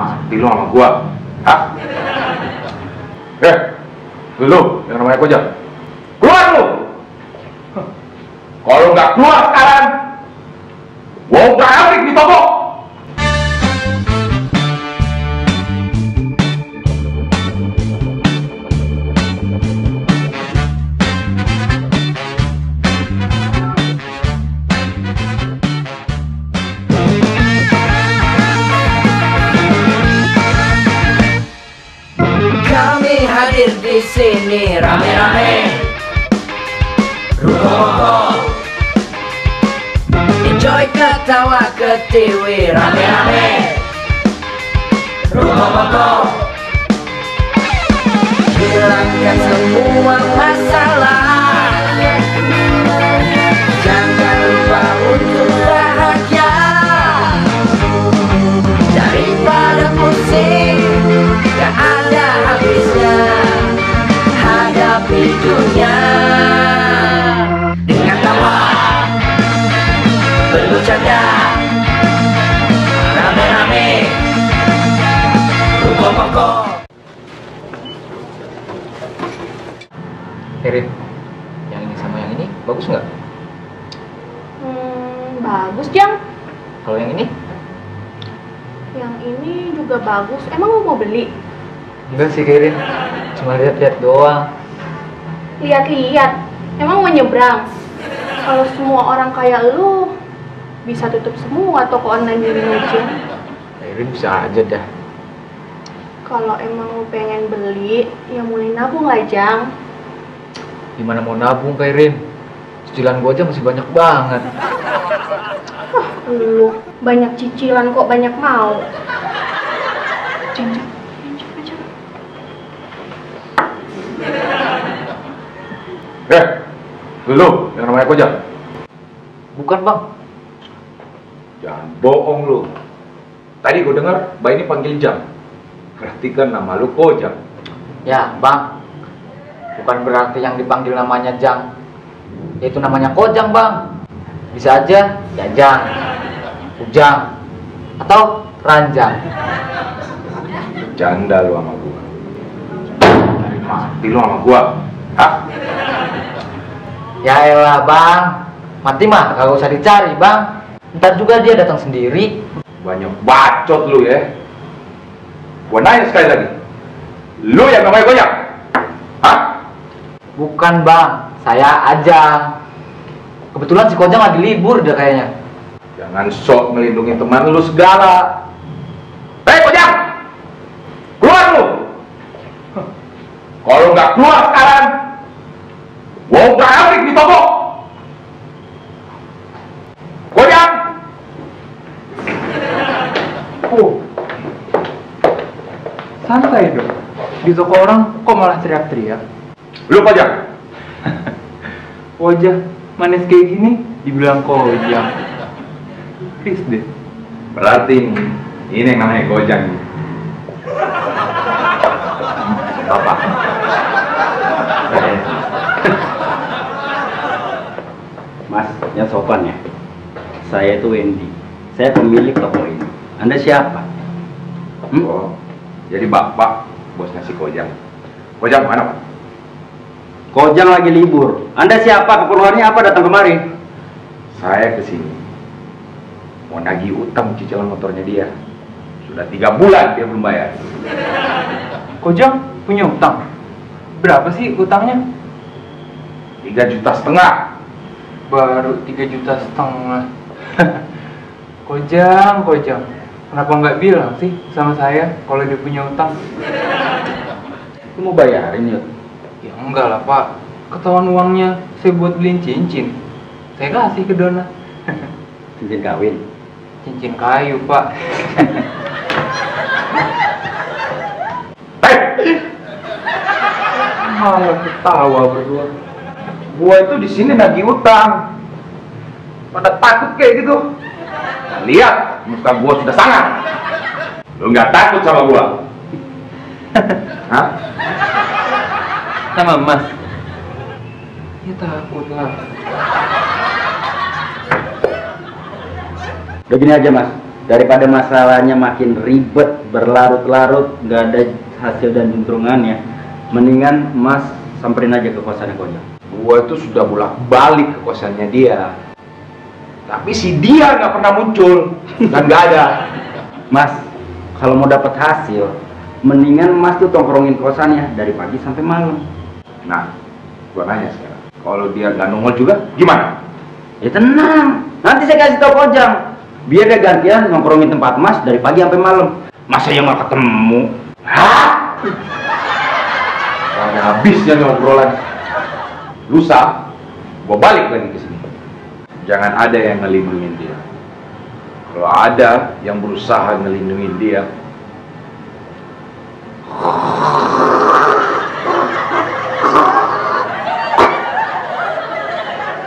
mati lu sama gua. Hah? Eh, lu yang namanya Kojak. Keluar lu! Kalau nggak keluar sekarang, gua udah di toko. Enjoy ketawa ketiwi rame-rame. Rokok Hilangkan semua masalah bagus nggak? Hmm, bagus, Jang. Kalau yang ini? Yang ini juga bagus. Emang lu mau beli? Enggak sih Erin, cuma lihat-lihat doang. Lihat-lihat. Emang mau nyebrang? Kalau semua orang kayak lu bisa tutup semua toko online di Indonesia. Erin bisa aja dah. Kalau emang lu pengen beli, ya mulai nabung lah, Jang. Gimana mau nabung Kak Erin? Cicilan gua aja masih banyak banget. Lu banyak cicilan kok banyak mau. Eh, lu yang namanya Kojak. Bukan bang, Jangan bohong lu. Tadi gua dengar Mbak ini panggil Jam. Berarti kan nama lu Kojak. ya bang. Bukan berarti yang dipanggil namanya Jang. Itu namanya Kojang bang. Bisa aja Jajang, Ujang, atau Ranjang. Bercanda lu sama gua. Mati lu sama gua. Hah? Ya elah bang, mati mah kagak usah dicari bang. Ntar juga dia datang sendiri. Banyak bacot lu ya. Gua nanya sekali lagi. Lu yang namanya Kojak? Hah? Bukan bang, saya Ajang. Kebetulan si Kojang lagi libur deh kayaknya. Jangan sok melindungi teman lu segala. Hei Kojak! Keluar lu! Kalau nggak keluar sekarang, gua udah abrik di toko. Kojak! Oh. Santai dong. Di toko orang kok malah teriak-teriak? Lu Kojak? Wajah manis kayak gini dibilang kojang. Please deh. Berarti ini, ini yang namanya. Bapak. Eh, Mas, yang sopan ya. Saya itu Wendy. Saya pemilik toko ini. Anda siapa? Hmm? Oh, jadi bapak bosnya si Kojak. Kojak mana Pak? Kojang lagi libur. Anda siapa? Keperluannya apa datang kemari? Saya ke sini mau nagih utang cicilan motornya dia. Sudah tiga bulan dia belum bayar. Kojang punya utang. Berapa sih utangnya? Tiga juta setengah. Baru 3 juta setengah. kojang, kojang. Kenapa nggak bilang sih sama saya kalau dia punya utang? Lu mau bayarin yuk? Ya enggak lah pak. Ketahuan uangnya saya buat beliin cincin. Saya kasih ke Dona. Cincin kawin. Cincin kayu pak. Hei, Malah ketawa berdua. gua itu di sini nagih utang. Pada takut kayak gitu. Nah, lihat, muka gua sudah sangat. Lu nggak takut sama gua? Hah? Sama Mas. Ya takut lah. Udah gini aja mas. daripada masalahnya makin ribet berlarut-larut nggak ada hasil dan juntrungannya mendingan mas samperin aja ke kosannya Kojang Gua itu sudah bolak balik ke kosannya dia. Tapi si dia nggak pernah muncul dan nggak ada. mas kalau mau dapat hasil mendingan mas tuh tongkrongin kosannya dari pagi sampai malam Nah, gua nanya sekarang. Kalau dia nggak nongol juga, gimana? ya tenang nanti saya kasih tau Kojang biar dia gantian nongkrongin tempat mas dari pagi sampai malam masa yang nggak ketemu Hah? Soalnya habisnya nih obrolan. Lusa, gua balik lagi ke sini. Jangan ada yang ngelindungin dia. Kalau ada yang berusaha ngelindungin dia,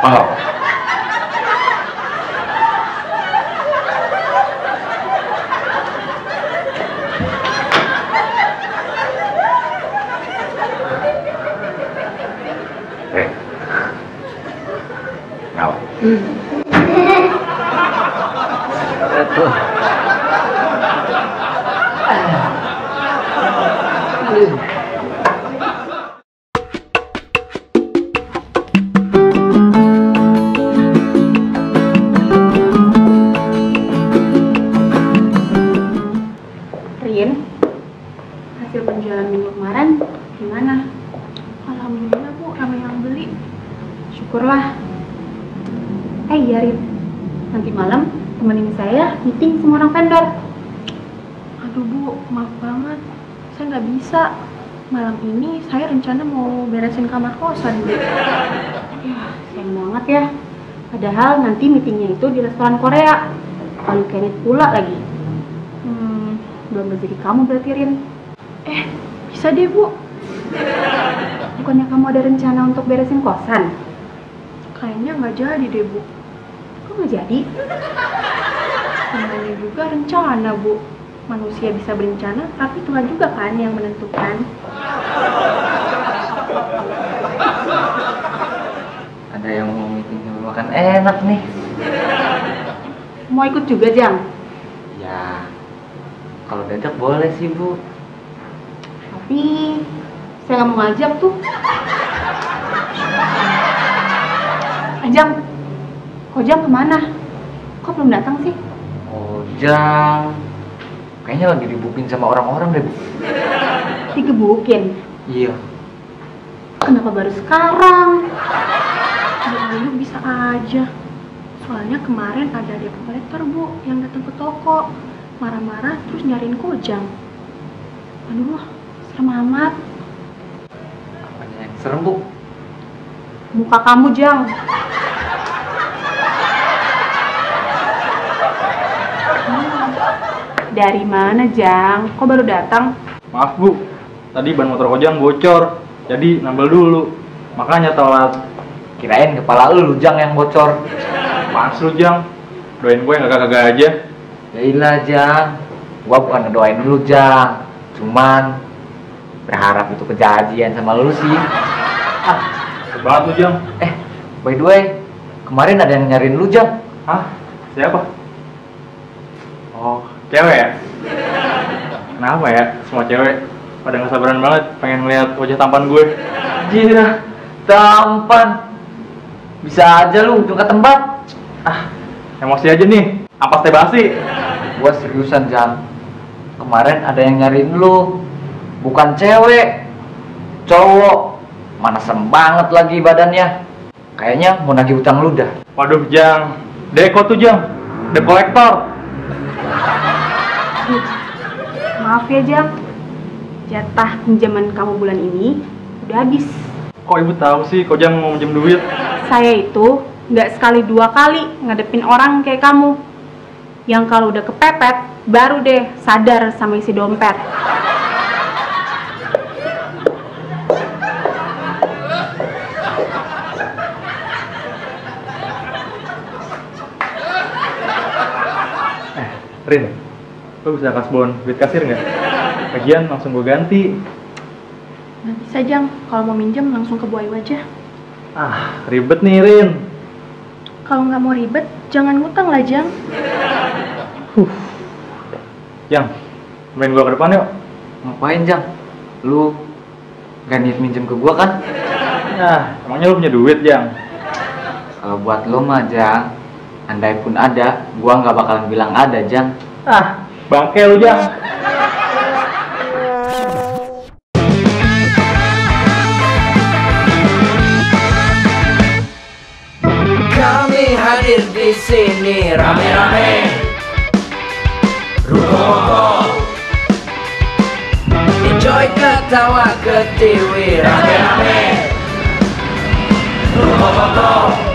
oh, eh, hasil penjualan minggu kemarin gimana? Alhamdulillah bu, ramai yang beli. Syukurlah. Eh iya Rin, nanti malam temenin saya meeting sama orang vendor. Aduh bu, maaf banget, saya nggak bisa. Malam ini saya rencana mau beresin kamar kosan bu. Ya, sayang banget ya. Padahal nanti meetingnya itu di restoran Korea. Kalau Kenneth pula lagi. Hmm, belum rezeki kamu berarti Rin. Eh, bisa deh bu. Bukannya kamu ada rencana untuk beresin kosan? Kayaknya nggak jadi deh bu. Kok nggak jadi? Namanya juga rencana bu. Manusia bisa berencana, tapi Tuhan juga kan yang menentukan. Ada yang mau meeting dulu makan enak nih. Mau ikut juga Jang? Ya, kalau dadak boleh sih bu. Tapi saya nggak mau ngajak tuh. Ajang, Kojang ke mana? Kok belum datang sih? Ojang, kayaknya lagi dibukin sama orang-orang deh bu. Digebukin. Iya. Kenapa baru sekarang? Lalu bisa aja. Soalnya kemarin ada debt collector bu yang datang ke toko, marah-marah terus nyariin Kojang. Aduh, serem amat. Apanya yang serem bu? Muka kamu Jang. Dari mana Jang? Kok baru datang? Maaf bu, tadi ban motor Kojang bocor, jadi nambel dulu. Makanya telat. Kirain kepala lu Jang yang bocor. Pas lu Jang, doain gue nggak kagak aja. Ya ilah Jang, gua bukan ngedoain lu Jang, cuman berharap itu kejadian sama lu sih. Ah, Sebat lu Jang. eh, by the way, kemarin ada yang nyariin lu Jang. Hah? Siapa? Oh, cewek ya? Kenapa ya? Semua cewek pada nggak sabaran banget pengen ngeliat wajah tampan gue. Jira, tampan. Bisa aja lu ujung ke tempat. Ah, emosi aja nih. Ampas teh basi. Gua seriusan Jang. Kemarin ada yang nyariin lu. Bukan cewek, cowok. Mana serem banget lagi badannya. Kayaknya mau nagih utang lu dah. Waduh, Jang. Deko tuh, Jang. Debt collector. Maaf ya Jang. Jatah pinjaman kamu bulan ini udah habis. Kok ibu tahu sih Kojang mau minjem duit? Saya itu nggak sekali dua kali ngadepin orang kayak kamu. Yang kalau udah kepepet, baru deh sadar sama isi dompet. Rin, lo bisa kasbon duit kasir nggak? Lagian langsung gue ganti. Nggak bisa Jang, kalau mau minjem langsung ke Bu Ayu aja. Ah, ribet nih Rin. Kalau nggak mau ribet, jangan ngutang lah Jang. Huh, Jang, main gua ke depan yuk. Ngapain Jang? Lu gak niat minjem ke gua kan? Nah, emangnya lu punya duit, Jang? Kalau buat lo mah Jang, andai pun ada, gua nggak bakalan bilang ada Jang. Ah, bangke lu, Jang. Kami hadir di sini rame-rame. Rukoko Enjoy ketawa ketiwi rame-rame. Rukoko